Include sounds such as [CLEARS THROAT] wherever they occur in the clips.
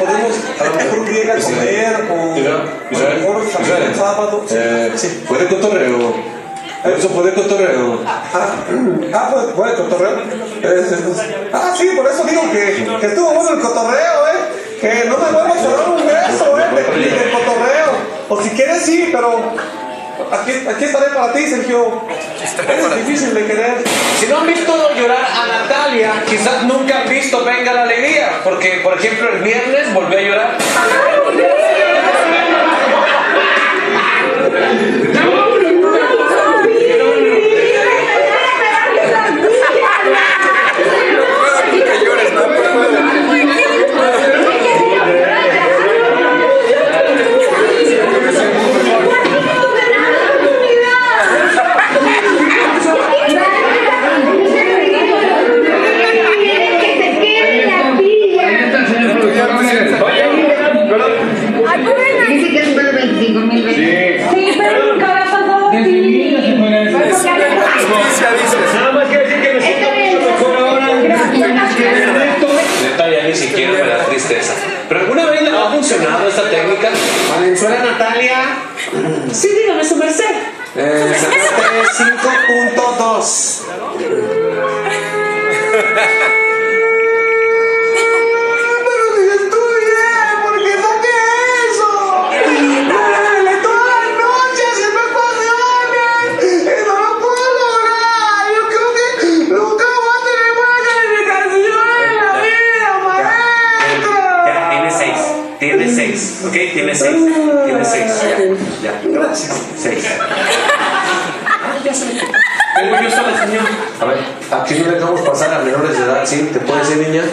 podemos a lo mejor un día ir a comer o a lo mejor el sábado. Eh, Sí. ¿Puede cotorreo? Eso puede cotorreo. Ah, [CLEARS THROAT] ah, pues, bueno, cotorreo. Ah, sí, por eso digo que, que estuvo bueno el cotorreo, ¿eh? Que no me vuelvas a dar un beso, ¿eh? De- de cotorreo. O si quieres, sí, pero aquí, aquí estaré para ti, Sergio. Es difícil de querer. Si no han visto llorar a Natalia, quizás nunca han visto Venga la Alegría, porque por ejemplo el viernes volvió a llorar. Sí, dígame su merced. Eh, Tiene seis. ¿Ok? Tiene seis. Tiene seis. Ya. Ya. Gracias. Seis. Ah, ya se me. Tengo yo sola, señor. A ver, aquí no dejamos pasar a menores de edad, ¿sí? ¿Te puede ser niña?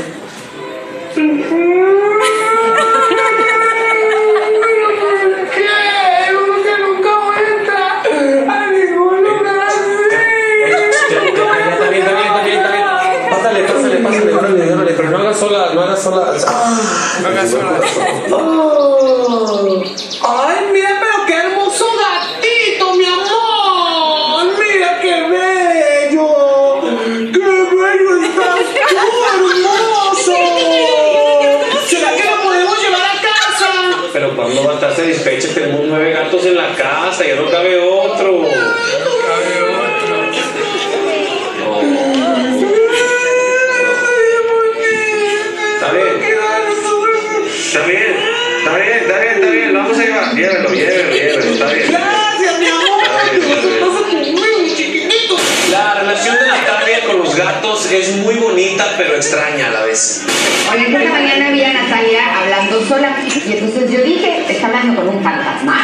Pero extraña a la vez. Oye, esta mañana vi a Natalia hablando sola y entonces yo dije, está hablando con un fantasma.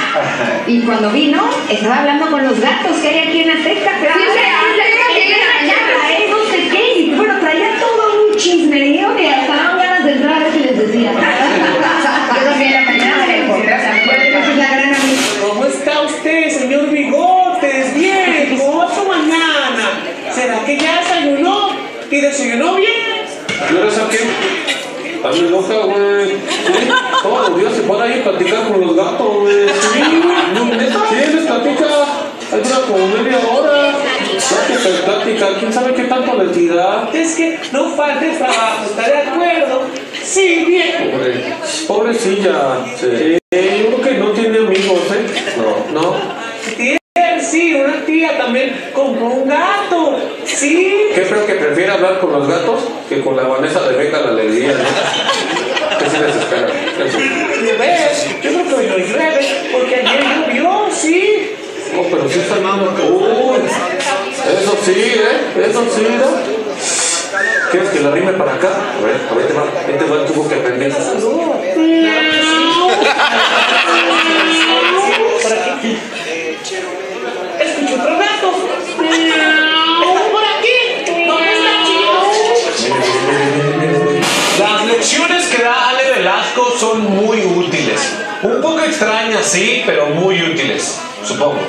Y cuando vino, estaba hablando con los gatos que hay aquí en la sexta. Pero no sé, ¿eh? no sé qué. Y bueno, traía todo un chismerío que hasta daban ganas de entrar a ver qué les decía. Yo también la mañana me encontré, esa es la gran amiga. ¿Cómo está usted, señor Bigotes? Bien, ¿cómo va su mañana? ¿Será que ya desayunó? ¿Y desayunó bien? ¿Y ahora sabes qué? A gusta, güey. Sí, todos los días se pone ahí a platicar con los gatos, güey. Sí, sí, les platica. Hay dura como media hora. Plática, plática. ¿Quién sabe qué tanto les dirá? Es que no falte trabajo, ¿está de acuerdo? Sí, bien. Pobre, pobrecilla. Sí. Yo creo que no tiene amigos, ¿eh? No. No. Tiene, sí, una tía también compró un gato. Sí. ¿Qué creo que prefiere hablar con los gatos que con la Vanessa de Venga la Alegría? ¿no? Eso. ¿Ves? Yo creo que no llueve, porque ayer llovió, sí. Oh, pero sí está nada Uy, eso sí, ¿eh? Eso sí, ¿no? ¿Quieres que la rime para acá? A ver, a ver, te va, ahí te va el tubo que aprendí. Un poco extrañas, sí, pero muy útiles, supongo.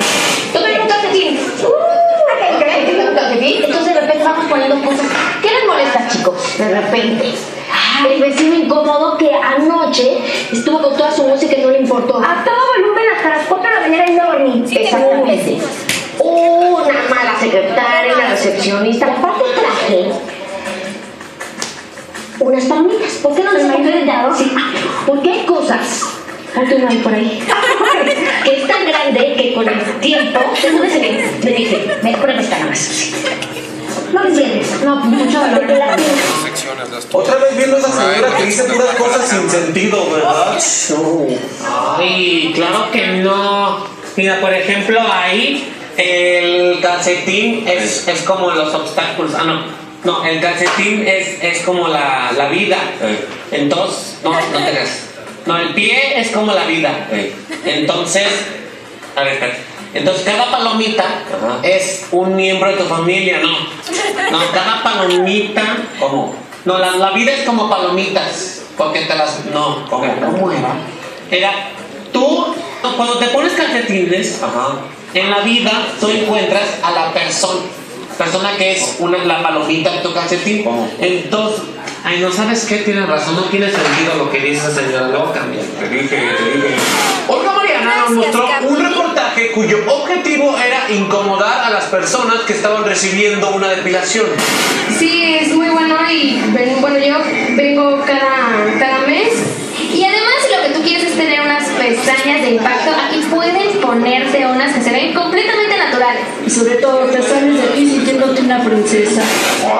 Yo traigo un calcetín. Uh, ¿qué creen que traigo un calcetín? Entonces de repente vamos poniendo cosas. ¿Qué les molesta, chicos? De repente. El vecino incómodo que anoche estuvo con toda su música y no le importó. A todo volumen hasta las 4 de la mañana y no dormí. Exactamente. Una mala secretaria, una recepcionista. Aparte traje unas palomitas. ¿Por qué no les he inventado? Sí. Porque hay cosas, ponte una ahí por ahí, que [LAUGHS] es tan grande que con el tiempo el. Me dije, me prueba esta nada más. No me entiendes. No, mucho la Otra vez viendo a esa señora que dice puras cosas sin sentido, ¿verdad? Ay, claro que no. Mira, por ejemplo, ahí el calcetín es, es como los obstáculos. Ah, no. No, el calcetín es, es como la, la vida. Entonces, no, no te creas. No, el pie es como la vida. Entonces, a ver, espérate. Entonces, cada palomita es un miembro de tu familia, ¿no? No, cada palomita, ¿cómo? No, la, la vida es como palomitas. Porque te las. No, ¿cómo? ¿Cómo era? Era, tú, cuando te pones calcetines, en la vida tú encuentras a la persona, persona que es una, la palomita de tu calcetín. Entonces, ay, no sabes qué, tienes razón, no tiene sentido lo que dice esa señora, luego cambia. Te dije, te dije. Olga Mariana nos mostró un reportaje cuyo objetivo era incomodar a las personas que estaban recibiendo una depilación. Sí, es muy bueno y ven- bueno, yo vengo cada, cada mes. Y además, si lo que tú quieres es tener unas pestañas de impacto, aquí puedes ponerte unas que se ven completamente naturales. Y sobre todo, te sales de aquí sintiéndote una princesa.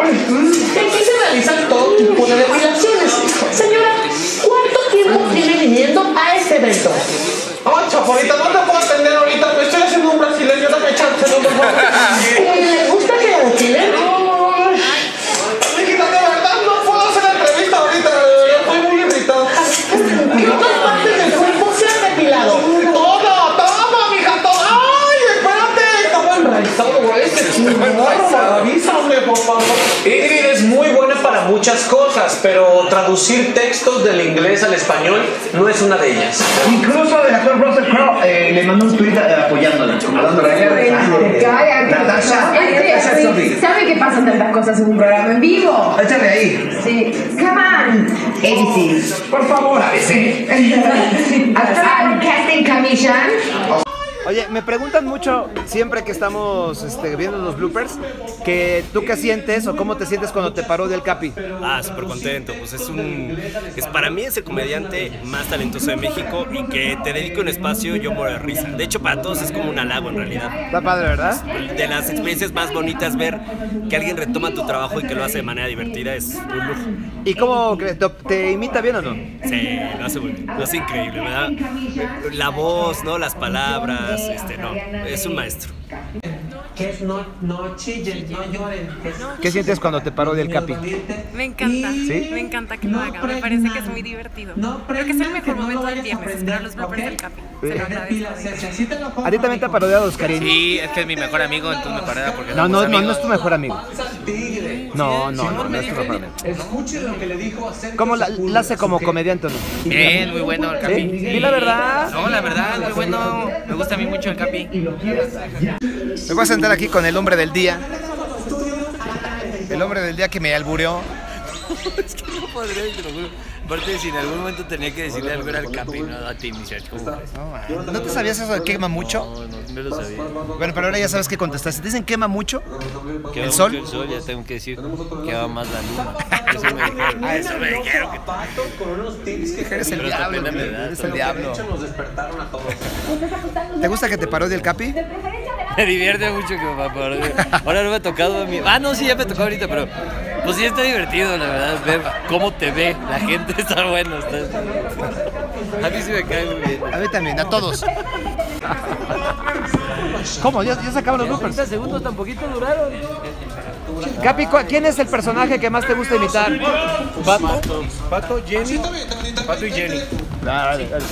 Aquí se realizan todo tipo de depilaciones. Señora, ¿cuánto tiempo tiene viniendo a este evento? Ay, chaparita, no te puedo atender ahorita, estoy haciendo un brasileño, dame chance, no favor. ¿Le gusta que la depilen? Mijita, de verdad, no puedo hacer la entrevista ahorita, estoy muy irritado. ¿Qué otras partes del cuerpo se han depilado? Todo, todo, mija, todo. Ay, espérate, estaba enraizado, güey, este chingón, avísame, por favor. Ingrid es muy buena para muchas cosas, pero traducir textos del inglés al español no es una de ellas. Incluso el actor Russell Crowe eh, le mandó un tweet eh, apoyándola, Natasha, sorry. ¿Sabe que pasan tantas cosas en un programa en vivo? Échale ahí. Sí. Come on. ABC. Por favor, ABC. [LAUGHS] Australian Casting Commission. Oye, me preguntan mucho siempre que estamos este, viendo los bloopers que tú qué sientes o cómo te sientes cuando te paró del Capi. Ah, súper contento. Pues es un. Es, para mí es el comediante más talentoso de México y que te dedique un espacio, yo muero de risa. De hecho, para todos es como un halago en realidad. Está padre, ¿verdad? De las experiencias más bonitas, ver que alguien retoma tu trabajo y que lo hace de manera divertida es un lujo. ¿Y cómo crees? ¿Te, te imita bien o no? Sí, lo hace, muy bien, lo hace increíble, ¿verdad? La voz, ¿no? Las palabras, este, no. Es un maestro. Que es no, no chillen, no lloren. ¿Qué sientes cuando te paró del Capi? Me encanta, ¿Sí? me encanta que lo haga, me parece que es muy divertido. Creo que es el mejor momento del viernes, esperar los bloopers del Capi. Se lo agradezco. ¿A ti también te ha parodiado Oscarín? Sí, es que es mi mejor amigo, entonces me parada porque No, no, no, es tu mejor amigo. No, no, no, no. Escuchen lo que le dijo acerca ¿Cómo la, la hace como comediante o no? Bien, muy bueno el Capi. ¿Sí? Di la verdad. No, la verdad, muy bueno. Me gusta a mí mucho el Capi. Me voy a sentar aquí con el hombre del día. El hombre del día que me albureó. [LAUGHS] es que no podría, te lo juro. Aparte, si en algún momento tenía que decirle algo era al Capi, no a ti. ¿Cómo ves? ¿No te sabías eso de quema mucho? No, no, no lo sabía. Bueno, pero ahora ya sabes qué contestaste. ¿Dicen quema mucho? Quema ¿El sol? mucho El sol, ya tengo que decir que va más la luna. [LAUGHS] [LAUGHS] Eso me dijeron. Ah, eso me dijeron que con unos tips que Eres el diablo, eres el diablo. nos despertaron a todos. ¿Te gusta que te parodie el Capi? [LAUGHS] Me divierte mucho que me parodie. Ahora no me ha tocado a mí. Ah, no, sí, ya me tocó ahorita, pero pues sí está divertido, la verdad, ver cómo te ve. La gente [LAUGHS] está bueno. Está... A mí sí me cae muy bien. A mí también, a todos. ¿Cómo? ¿Ya, ya se acaban los bloopers? 30 segundos tan poquito duraron. Capi, ¿cu- ¿quién es el personaje que más te gusta imitar? Pato. Pato, Jenny. Pato y Jenny. Dale, dale.